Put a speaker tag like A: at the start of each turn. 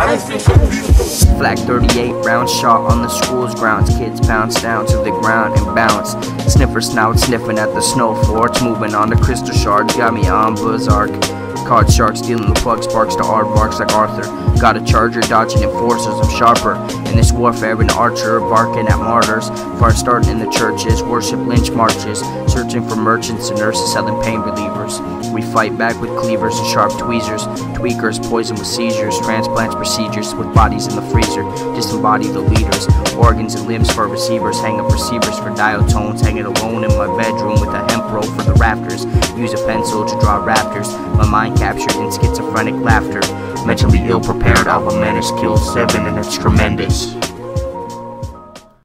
A: Flak 38 round shot on the school's grounds. Kids bounce down to the ground and bounce. Sniffer snout sniffing at the snow floor. It's moving on the crystal shards. Got me on Berserk. Card sharks stealing the plug sparks to aardvarks like Arthur. Got a charger dodging enforcers, I'm sharper. In this warfare, an archer barking at martyrs. Fire starting in the churches, worship lynch marches. Searching for merchants and nurses selling pain relievers. We fight back with cleavers and sharp tweezers. Tweakers poison with seizures. Transplants procedures with bodies in the freezer. Disembody the leaders. Organs and limbs for receivers. Hang up receivers for dial tones. Hanging alone in my bedroom with a hemp rope for the rafters. Use a pencil to draw raptors. My mind captured in schizophrenic laughter. Mentally ill prepared, Alpha Menace killed seven, and it's tremendous.